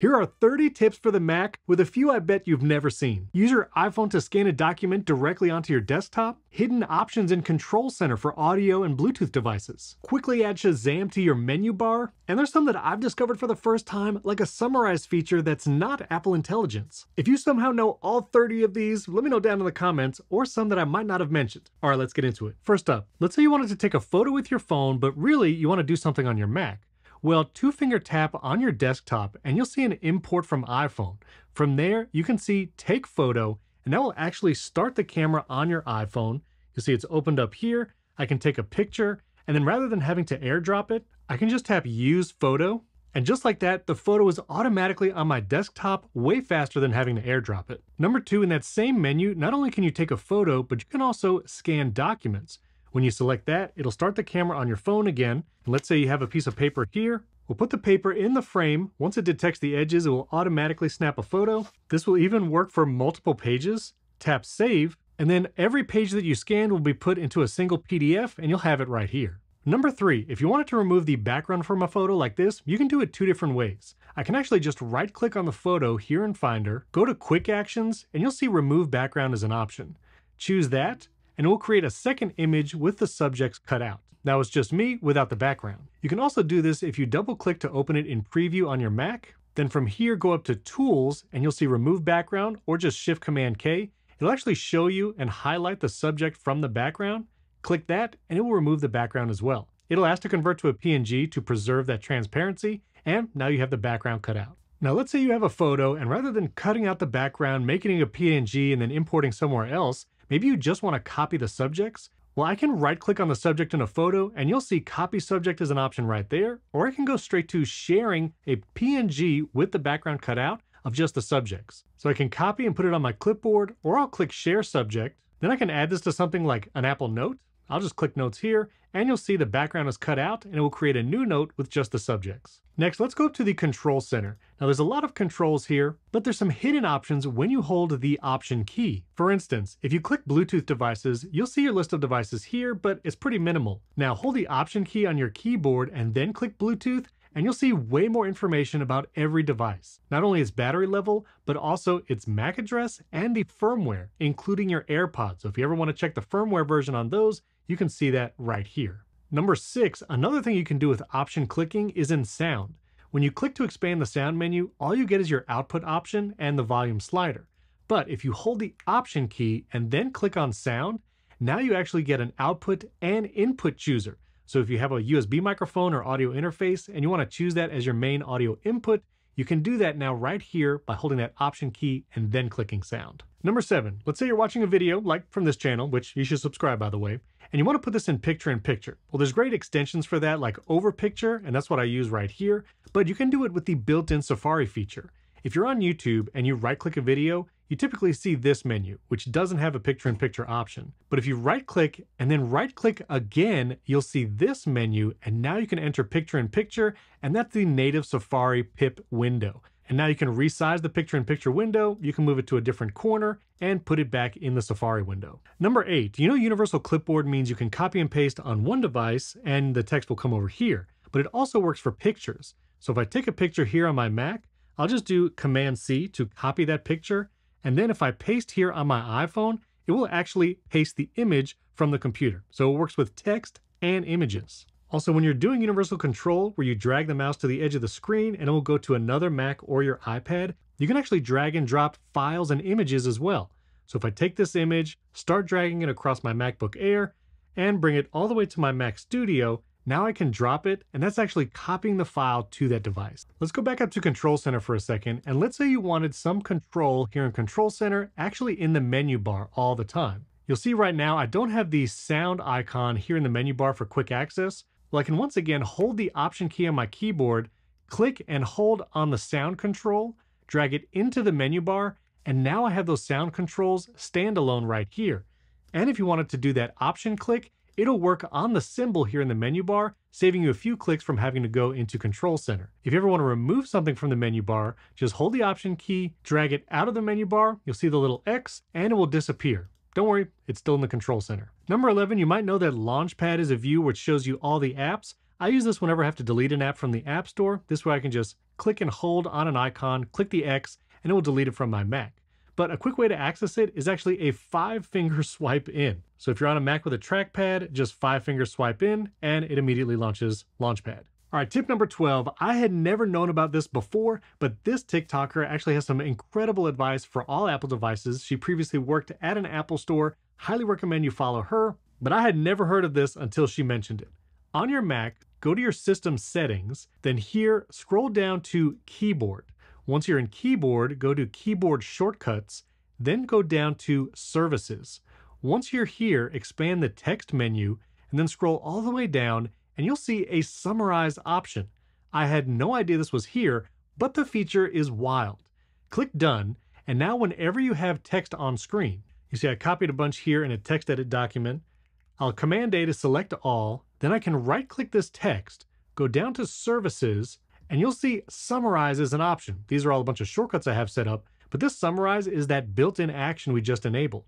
Here are 30 tips for the Mac with a few I bet you've never seen. Use your iPhone to scan a document directly onto your desktop. Hidden options in Control Center for audio and Bluetooth devices. Quickly add Shazam to your menu bar. And there's some that I've discovered for the first time, like a summarize feature that's not Apple Intelligence. If you somehow know all 30 of these, let me know down in the comments, or some that I might not have mentioned. All right, let's get into it. First up, let's say you wanted to take a photo with your phone, but really you want to do something on your Mac. Well, two finger tap on your desktop and you'll see an import from iPhone. From there, you can see take photo and that will actually start the camera on your iPhone. You'll see it's opened up here. I can take a picture and then rather than having to airdrop it, I can just tap use photo. And just like that, the photo is automatically on my desktop way faster than having to airdrop it. Number two, in that same menu, not only can you take a photo, but you can also scan documents. When you select that, it'll start the camera on your phone again. And let's say you have a piece of paper here. We'll put the paper in the frame. Once it detects the edges, it will automatically snap a photo. This will even work for multiple pages. Tap save, and then every page that you scanned will be put into a single PDF and you'll have it right here. Number three, if you wanted to remove the background from a photo like this, you can do it two different ways. I can actually just right click on the photo here in Finder, go to quick actions, and you'll see remove background as an option. Choose that, and it will create a second image with the subjects cut out. Now it's just me without the background. You can also do this if you double click to open it in preview on your Mac. Then from here, go up to tools and you'll see remove background or just shift command K. It'll actually show you and highlight the subject from the background. Click that and it will remove the background as well. It'll ask to convert to a PNG to preserve that transparency and now you have the background cut out. Now let's say you have a photo and rather than cutting out the background, making it a PNG and then importing somewhere else, Maybe you just want to copy the subjects? Well, I can right click on the subject in a photo and you'll see copy subject as an option right there, or I can go straight to sharing a PNG with the background cut out of just the subjects. So I can copy and put it on my clipboard, or I'll click share subject. Then I can add this to something like an Apple Note, I'll just click notes here and you'll see the background is cut out and it will create a new note with just the subjects. Next, let's go up to the control center. Now there's a lot of controls here, but there's some hidden options when you hold the option key. For instance, if you click Bluetooth devices, you'll see your list of devices here, but it's pretty minimal. Now hold the option key on your keyboard and then click Bluetooth and you'll see way more information about every device. Not only its battery level, but also its MAC address and the firmware, including your AirPods. So if you ever want to check the firmware version on those, you can see that right here. Number six, another thing you can do with option clicking is in sound. When you click to expand the sound menu, all you get is your output option and the volume slider. But if you hold the option key and then click on sound, now you actually get an output and input chooser. So if you have a USB microphone or audio interface and you want to choose that as your main audio input, you can do that now right here by holding that option key and then clicking sound. Number seven, let's say you're watching a video like from this channel, which you should subscribe by the way, and you want to put this in picture in picture. Well, there's great extensions for that like over picture, and that's what I use right here, but you can do it with the built-in Safari feature. If you're on YouTube and you right click a video, you typically see this menu, which doesn't have a picture in picture option. But if you right click and then right click again, you'll see this menu and now you can enter picture in picture and that's the native Safari pip window. And now you can resize the picture in picture window, you can move it to a different corner and put it back in the Safari window. Number eight, you know Universal Clipboard means you can copy and paste on one device and the text will come over here, but it also works for pictures. So if I take a picture here on my Mac, I'll just do Command C to copy that picture and then if I paste here on my iPhone, it will actually paste the image from the computer. So it works with text and images. Also, when you're doing universal control, where you drag the mouse to the edge of the screen and it will go to another Mac or your iPad, you can actually drag and drop files and images as well. So if I take this image, start dragging it across my MacBook Air, and bring it all the way to my Mac Studio, now I can drop it, and that's actually copying the file to that device. Let's go back up to Control Center for a second, and let's say you wanted some control here in Control Center actually in the menu bar all the time. You'll see right now I don't have the sound icon here in the menu bar for quick access. Well, I can once again hold the Option key on my keyboard, click and hold on the sound control, drag it into the menu bar, and now I have those sound controls standalone right here. And if you wanted to do that Option click, it'll work on the symbol here in the menu bar, saving you a few clicks from having to go into Control Center. If you ever want to remove something from the menu bar, just hold the Option key, drag it out of the menu bar, you'll see the little X, and it will disappear. Don't worry, it's still in the Control Center. Number 11, you might know that Launchpad is a view which shows you all the apps. I use this whenever I have to delete an app from the App Store. This way I can just click and hold on an icon, click the X, and it will delete it from my Mac. But a quick way to access it is actually a five finger swipe in. So if you're on a Mac with a trackpad, just five finger swipe in and it immediately launches Launchpad. All right, tip number 12. I had never known about this before, but this TikToker actually has some incredible advice for all Apple devices. She previously worked at an Apple store. Highly recommend you follow her, but I had never heard of this until she mentioned it. On your Mac, go to your system settings, then here scroll down to keyboard. Once you're in keyboard, go to keyboard shortcuts, then go down to services. Once you're here, expand the text menu and then scroll all the way down and you'll see a summarize option. I had no idea this was here, but the feature is wild. Click done, and now whenever you have text on screen, you see I copied a bunch here in a TextEdit document. I'll Command A to select all, then I can right click this text, go down to services, and you'll see summarize is an option. These are all a bunch of shortcuts I have set up, but this summarize is that built-in action we just enabled.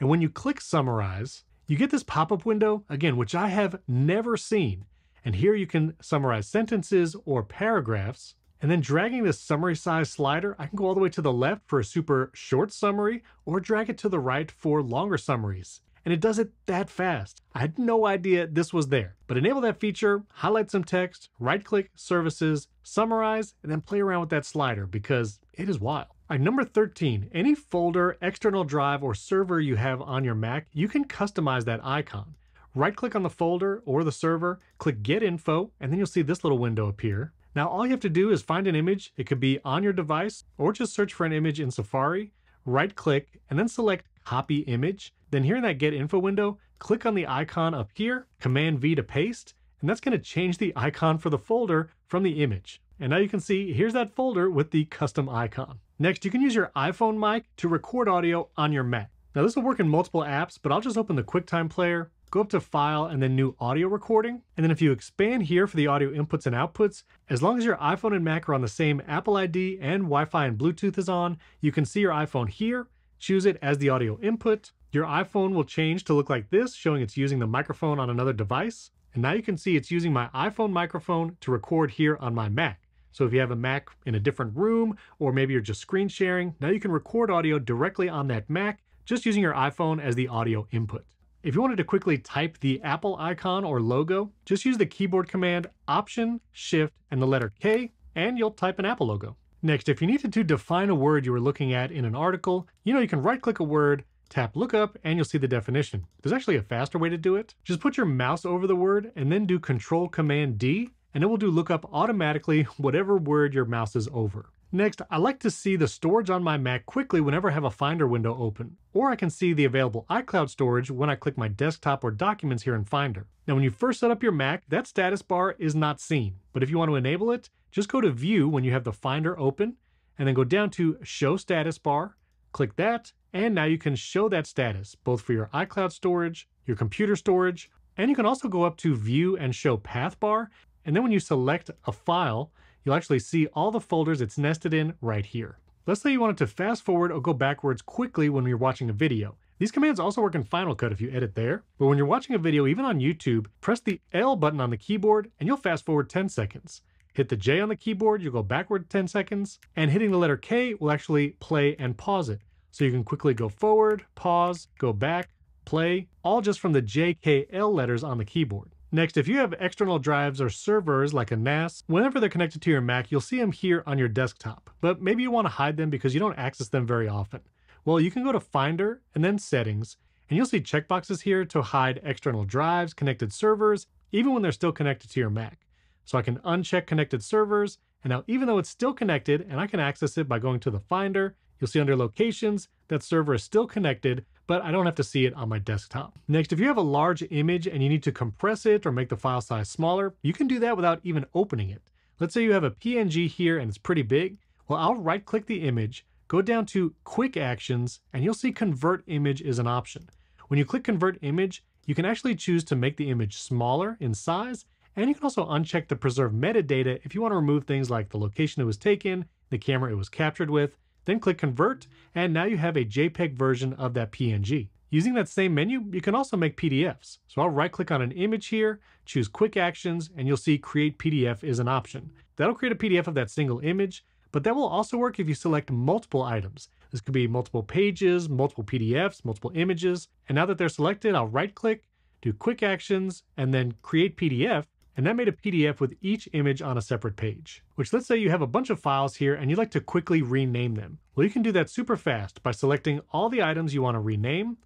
And when you click summarize, you get this pop-up window, again, which I have never seen. And here you can summarize sentences or paragraphs. And then dragging this summary size slider, I can go all the way to the left for a super short summary or drag it to the right for longer summaries and it does it that fast. I had no idea this was there. But enable that feature, highlight some text, right click services, summarize, and then play around with that slider because it is wild. All right, number 13, any folder, external drive, or server you have on your Mac, you can customize that icon. Right click on the folder or the server, click get info, and then you'll see this little window appear. Now all you have to do is find an image. It could be on your device or just search for an image in Safari, right click, and then select copy image. Then here in that get info window, click on the icon up here, Command V to paste, and that's gonna change the icon for the folder from the image. And now you can see, here's that folder with the custom icon. Next, you can use your iPhone mic to record audio on your Mac. Now this will work in multiple apps, but I'll just open the QuickTime player, go up to File, and then New Audio Recording. And then if you expand here for the audio inputs and outputs, as long as your iPhone and Mac are on the same Apple ID and Wi-Fi and Bluetooth is on, you can see your iPhone here, choose it as the audio input, your iPhone will change to look like this, showing it's using the microphone on another device. And now you can see it's using my iPhone microphone to record here on my Mac. So if you have a Mac in a different room, or maybe you're just screen sharing, now you can record audio directly on that Mac, just using your iPhone as the audio input. If you wanted to quickly type the Apple icon or logo, just use the keyboard command Option, Shift, and the letter K, and you'll type an Apple logo. Next, if you needed to define a word you were looking at in an article, you know you can right click a word, Tap lookup and you'll see the definition. There's actually a faster way to do it. Just put your mouse over the word and then do Control Command D and it will do lookup automatically whatever word your mouse is over. Next, I like to see the storage on my Mac quickly whenever I have a Finder window open, or I can see the available iCloud storage when I click my desktop or documents here in Finder. Now when you first set up your Mac, that status bar is not seen, but if you want to enable it, just go to View when you have the Finder open, and then go down to Show Status Bar, click that, and now you can show that status, both for your iCloud storage, your computer storage, and you can also go up to View and Show Path Bar. And then when you select a file, you'll actually see all the folders it's nested in right here. Let's say you wanted to fast forward or go backwards quickly when you're watching a video. These commands also work in Final Cut if you edit there, but when you're watching a video, even on YouTube, press the L button on the keyboard and you'll fast forward 10 seconds. Hit the J on the keyboard, you'll go backward 10 seconds, and hitting the letter K will actually play and pause it. So you can quickly go forward, pause, go back, play, all just from the JKL letters on the keyboard. Next, if you have external drives or servers like a NAS, whenever they're connected to your Mac, you'll see them here on your desktop. But maybe you want to hide them because you don't access them very often. Well, you can go to Finder and then Settings, and you'll see checkboxes here to hide external drives, connected servers, even when they're still connected to your Mac. So I can uncheck connected servers, and now even though it's still connected and I can access it by going to the Finder You'll see under locations, that server is still connected, but I don't have to see it on my desktop. Next, if you have a large image and you need to compress it or make the file size smaller, you can do that without even opening it. Let's say you have a PNG here and it's pretty big. Well, I'll right click the image, go down to quick actions, and you'll see convert image is an option. When you click convert image, you can actually choose to make the image smaller in size, and you can also uncheck the preserve metadata if you want to remove things like the location it was taken, the camera it was captured with, then click convert, and now you have a JPEG version of that PNG. Using that same menu, you can also make PDFs. So I'll right click on an image here, choose quick actions, and you'll see create PDF is an option. That'll create a PDF of that single image, but that will also work if you select multiple items. This could be multiple pages, multiple PDFs, multiple images. And now that they're selected, I'll right click, do quick actions, and then create PDF. And that made a PDF with each image on a separate page. Which let's say you have a bunch of files here and you'd like to quickly rename them. Well, you can do that super fast by selecting all the items you want to rename,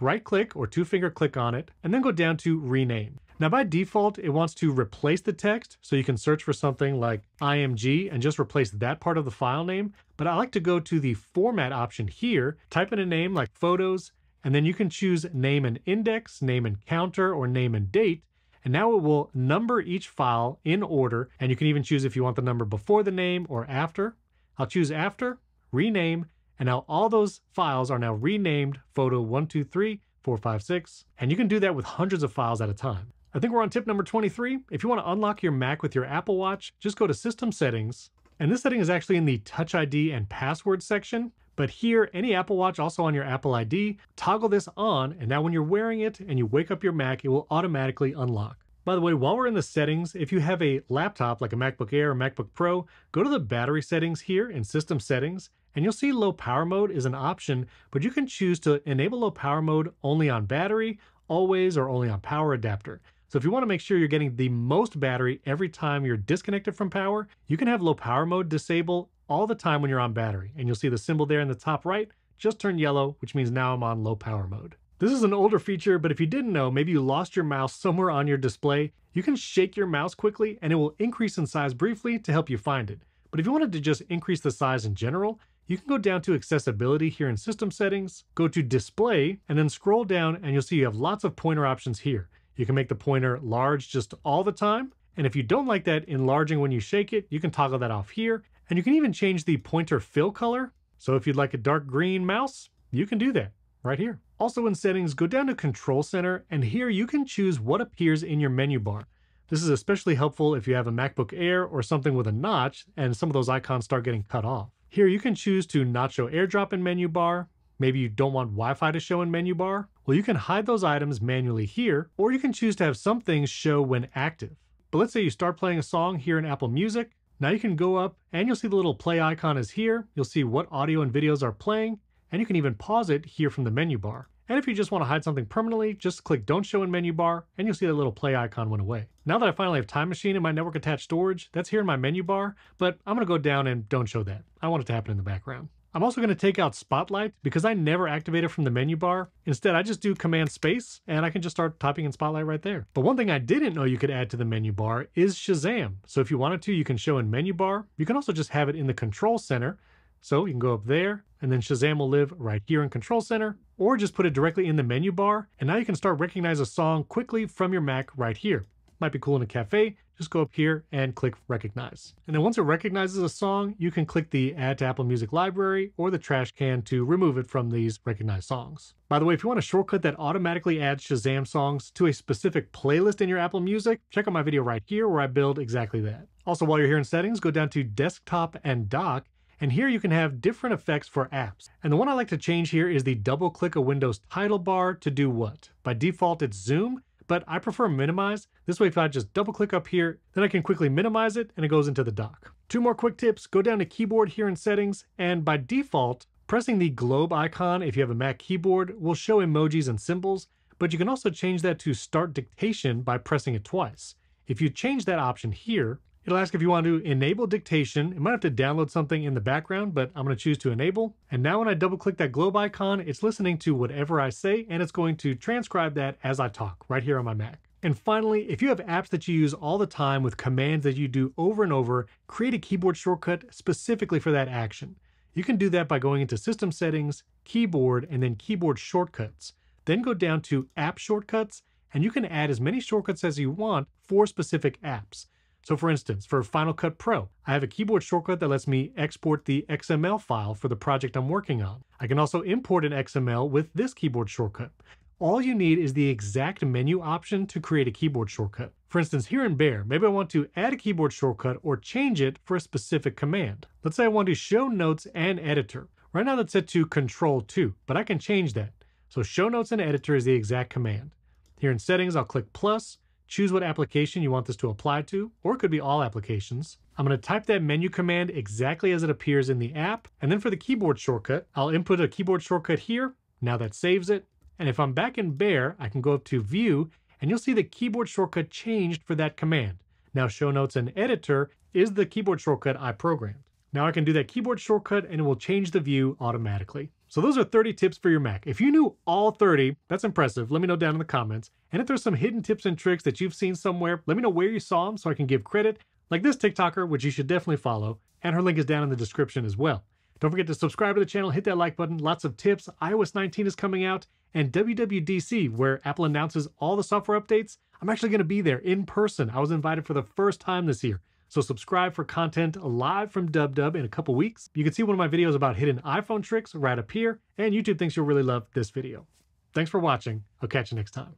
right click or two finger click on it, and then go down to rename. Now by default, it wants to replace the text, so you can search for something like IMG and just replace that part of the file name. But I like to go to the format option here, type in a name like photos, and then you can choose name and index, name and counter, or name and date. And now it will number each file in order, and you can even choose if you want the number before the name or after. I'll choose after, rename, and now all those files are now renamed photo 123, 456, and you can do that with hundreds of files at a time. I think we're on tip number 23. If you want to unlock your Mac with your Apple Watch, just go to System Settings, and this setting is actually in the Touch ID and Password section. But here, any Apple Watch also on your Apple ID, toggle this on, and now when you're wearing it and you wake up your Mac, it will automatically unlock. By the way, while we're in the settings, if you have a laptop like a MacBook Air or MacBook Pro, go to the battery settings here in System Settings, and you'll see low power mode is an option, but you can choose to enable low power mode only on battery, always, or only on power adapter. So if you want to make sure you're getting the most battery every time you're disconnected from power, you can have low power mode disable all the time when you're on battery. And you'll see the symbol there in the top right just turn yellow, which means now I'm on low power mode. This is an older feature, but if you didn't know, maybe you lost your mouse somewhere on your display, you can shake your mouse quickly and it will increase in size briefly to help you find it. But if you wanted to just increase the size in general, you can go down to accessibility here in system settings, go to display, and then scroll down and you'll see you have lots of pointer options here. You can make the pointer large just all the time. And if you don't like that enlarging when you shake it, you can toggle that off here. And you can even change the pointer fill color. So if you'd like a dark green mouse, you can do that right here. Also in settings, go down to control center and here you can choose what appears in your menu bar. This is especially helpful if you have a MacBook Air or something with a notch and some of those icons start getting cut off. Here you can choose to not show airdrop in menu bar, Maybe you don't want Wi-Fi to show in menu bar? Well, you can hide those items manually here, or you can choose to have some things show when active. But let's say you start playing a song here in Apple Music. Now you can go up and you'll see the little play icon is here. You'll see what audio and videos are playing, and you can even pause it here from the menu bar. And if you just want to hide something permanently, just click don't show in menu bar and you'll see that little play icon went away. Now that I finally have Time Machine in my network attached storage, that's here in my menu bar, but I'm going to go down and don't show that. I want it to happen in the background. I'm also going to take out Spotlight because I never activate it from the menu bar. Instead, I just do Command Space and I can just start typing in Spotlight right there. But one thing I didn't know you could add to the menu bar is Shazam. So if you wanted to, you can show in menu bar. You can also just have it in the control center. So you can go up there and then Shazam will live right here in control center or just put it directly in the menu bar. And now you can start recognize a song quickly from your Mac right here. Might be cool in a cafe just go up here and click recognize. And then once it recognizes a song, you can click the add to Apple Music library or the trash can to remove it from these recognized songs. By the way, if you want a shortcut that automatically adds Shazam songs to a specific playlist in your Apple Music, check out my video right here where I build exactly that. Also, while you're here in settings, go down to desktop and dock and here you can have different effects for apps. And the one I like to change here is the double click a Windows title bar to do what? By default, it's zoom, but I prefer minimize. This way, if I just double click up here, then I can quickly minimize it and it goes into the dock. Two more quick tips, go down to keyboard here in settings, and by default, pressing the globe icon if you have a Mac keyboard will show emojis and symbols, but you can also change that to start dictation by pressing it twice. If you change that option here, It'll ask if you want to enable dictation. It might have to download something in the background, but I'm going to choose to enable. And now when I double click that globe icon, it's listening to whatever I say, and it's going to transcribe that as I talk right here on my Mac. And finally, if you have apps that you use all the time with commands that you do over and over, create a keyboard shortcut specifically for that action. You can do that by going into System Settings, Keyboard, and then Keyboard Shortcuts. Then go down to App Shortcuts, and you can add as many shortcuts as you want for specific apps. So for instance, for Final Cut Pro, I have a keyboard shortcut that lets me export the XML file for the project I'm working on. I can also import an XML with this keyboard shortcut. All you need is the exact menu option to create a keyboard shortcut. For instance, here in Bear, maybe I want to add a keyboard shortcut or change it for a specific command. Let's say I want to show notes and editor. Right now that's set to Control 2, but I can change that. So show notes and editor is the exact command. Here in settings, I'll click plus, choose what application you want this to apply to, or it could be all applications. I'm going to type that menu command exactly as it appears in the app. And then for the keyboard shortcut, I'll input a keyboard shortcut here. Now that saves it. And if I'm back in Bear, I can go up to View, and you'll see the keyboard shortcut changed for that command. Now Show Notes and Editor is the keyboard shortcut I programmed. Now I can do that keyboard shortcut and it will change the view automatically. So those are 30 tips for your Mac. If you knew all 30, that's impressive. Let me know down in the comments. And if there's some hidden tips and tricks that you've seen somewhere, let me know where you saw them so I can give credit, like this TikToker, which you should definitely follow. And her link is down in the description as well. Don't forget to subscribe to the channel, hit that like button. Lots of tips. iOS 19 is coming out, and WWDC, where Apple announces all the software updates. I'm actually going to be there in person. I was invited for the first time this year. So subscribe for content live from DubDub in a couple weeks. You can see one of my videos about hidden iPhone tricks right up here, and YouTube thinks you'll really love this video. Thanks for watching. I'll catch you next time.